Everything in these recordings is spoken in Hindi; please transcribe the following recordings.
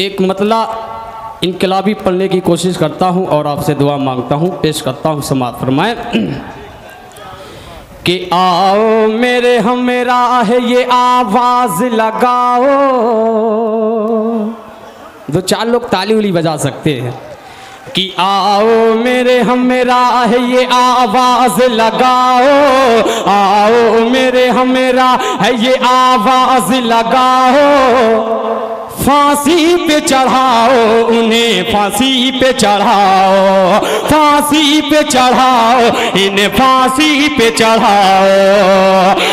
तो एक मतला इनकलाबी पढ़ने की कोशिश करता हूँ और आपसे दुआ माँगता हूँ, पेश करता हूँ समात फरमाए। कि आओ मेरे हम मेरा है, ये आवाज़ लगाओ। दो चार लोग ताली उली बजा सकते हैं। कि आओ मेरे हम मेरा है, ये आवाज़ लगाओ। आओ मेरे हम मेरा है, ये आवाज़ लगाओ। फांसी पे चढ़ाओ उन्हें फांसी पे चढ़ाओ, फांसी पे चढ़ाओ, इन्हें फांसी पे चढ़ाओ।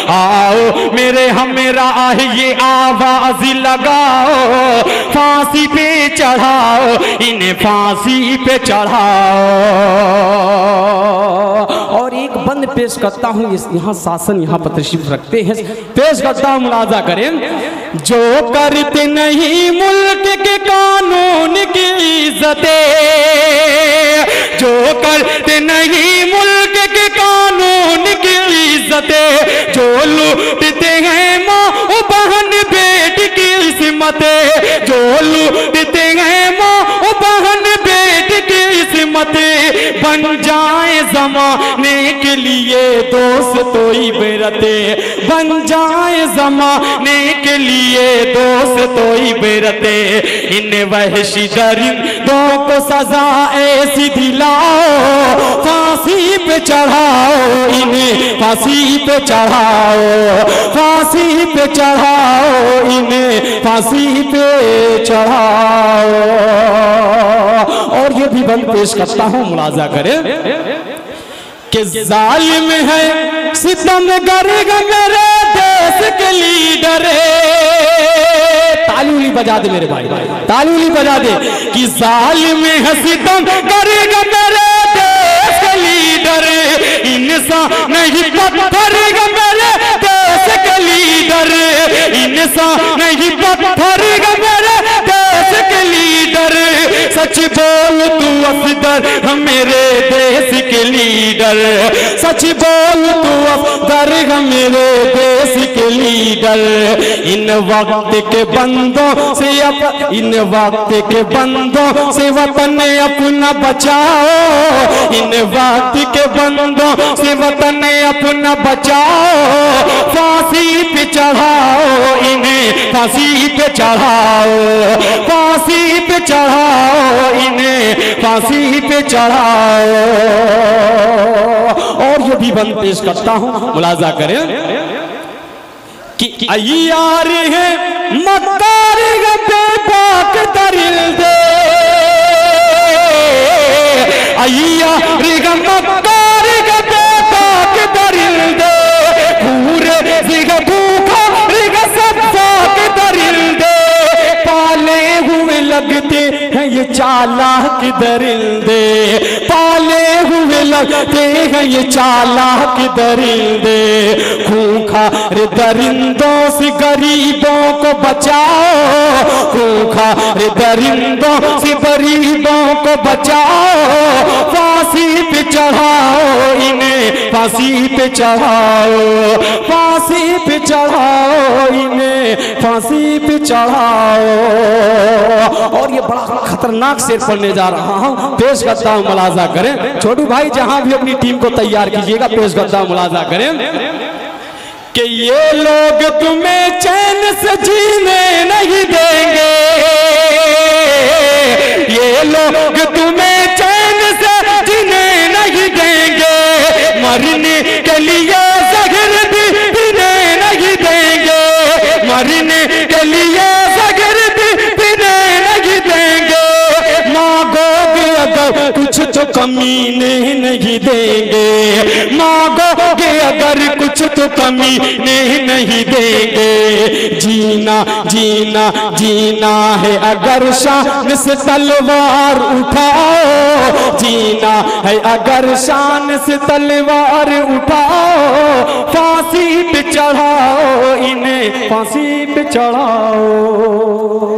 आओ, मेरे हम मेरा आहे, ये आवाज़ लगाओ, फांसी पे चढ़ाओ, इन्हें फांसी पे चढ़ाओ। और एक बंद पेश करता हूँ यहाँ शासन यहाँ पर तशरीफ़ रखते हैं। पेश करता हूँ मुलाजा करें। जो करते नहीं मुल्क के कानून की इज्जतें, जो करते नहीं मुल्क के कानून की इज्जतें, जो लूटते हैं माँ बहन बेट की इस्मतें जो लूटते हैं माँ बहन बेट की इस्मतें बन जमाने के लिए दोस्त तो इबरते बन जाए जमाने के लिए दोस्त तो इबरते इन वहशी दरिंदों को सजा ऐसी दिलाओ, फांसी पे चढ़ाओ, इन्हें फांसी पे चढ़ाओ, फांसी पे चढ़ाओ, इन्हें फांसी पे चढ़ाओ। और ये भी बंद पेश करता हूँ, मुलाजा करें। कि जालिम है सितम गर्ग मेरे देश के लीडर ताली बजा दे मेरे भाई। ताली बजा दे कि जालिम है सितम गर्ग मेरे देश के लीडर इंसान नहीं पत्थर मेरे देश के लीडर इंसान नहीं पत्थर मेरे देश के लीडर सच बोल तू अफदर मेरे लीडर। सच बोल तू अफदर मेरे देश के लीडर। इन वक्त के बंदों से अप, इन वक्त के बंदों से वतन अपना बचाओ। इन वक्त के बंदों से वतन अपना बचाओ। फांसी पे चढ़ाओ इन्हें फांसी पे चढ़ाओ। फांसी पे चढ़ाओ इन्हें फांसी पे चढ़ाओ। बंद पेश करता हूँ, मुलाजा करें कि अयार है मकार पे पाक दरिल दे। अयार मकार पे पाक दरिल दे। पूरे सिग भूखा रिग सब दरिल दे। पाले हुए लगते हैं ये चालाक दरिंदे पाले हुए लगते हैं ये चालाक दरिंदे। खूंखार दरिंदों से गरीबों को बचाओ। खूंखार दरिंदों से गरीबों को बचाओ। फांसी पे चढ़ाओ, इन्हें फांसी पे चढ़ाओ। फांसी पे चढ़ाओ, इन्हें फांसी पे चढ़ाओ। और ये बड़ा खतरनाक शेर पढ़ने जा रहा हूँ। पेश करता हूँ मुलाजा करें। छोटू भाई, जहाँ भी अपनी टीम को तैयार कीजिएगा, पेश करता हूँ मुलाजा करें। कि ये लोग तुम्हें चैन से जीने नहीं देंगे। ये लोग तुम्हें नहीं देंगे। मांगोगे अगर कुछ तो कमी नहीं नहीं देंगे। जीना जीना जीना है अगर शान से तलवार उठाओ। जीना है अगर शान से तलवार उठाओ। फांसी पे चढ़ाओ, इन्हें फांसी पे चढ़ाओ।